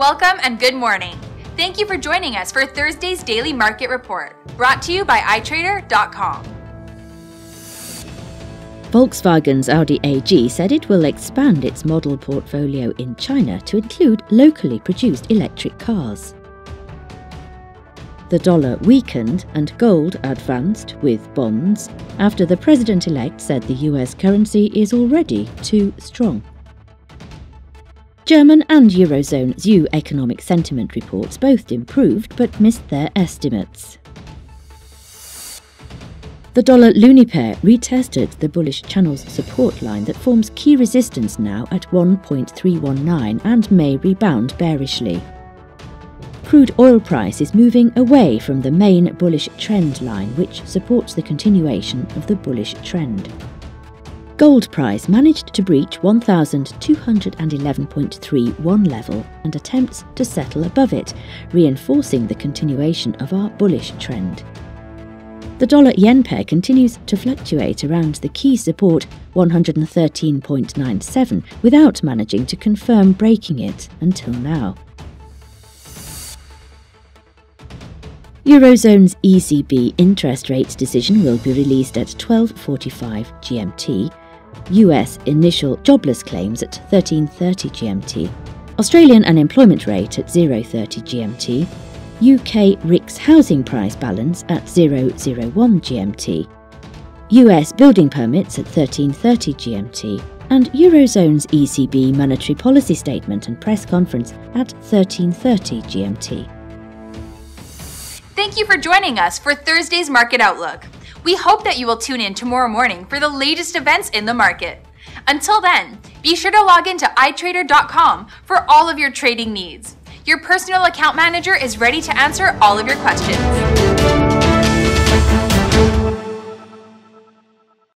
Welcome and good morning. Thank you for joining us for Thursday's Daily Market Report, brought to you by iTrader.com. Volkswagen's Audi AG said it will expand its model portfolio in China to include locally produced electric cars. The dollar weakened and gold advanced with bonds after the president elect said the US currency is already too strong. German and Eurozone ZEW economic sentiment reports both improved but missed their estimates. The dollar loonie pair retested the bullish channel's support line that forms key resistance now at 1.319 and may rebound bearishly. Crude oil price is moving away from the main bullish trend line, which supports the continuation of the bullish trend gold price managed to breach 1,211.31 level and attempts to settle above it, reinforcing the continuation of our bullish trend. The dollar yen pair continues to fluctuate around the key support 113.97 without managing to confirm breaking it until now. Eurozone's ECB interest rate decision will be released at 12:45 GMT, US initial jobless claims at 13:30 GMT, Australian unemployment rate at 0:30 GMT, UK RICS housing price balance at 001 GMT, US building permits at 13:30 GMT, and Eurozone's ECB monetary policy statement and press conference at 13:30 GMT. Thank you for joining us for Thursday's Market Outlook. We hope that you will tune in tomorrow morning for the latest events in the market. Until then, be sure to log into iTrader.com for all of your trading needs. Your personal account manager is ready to answer all of your questions.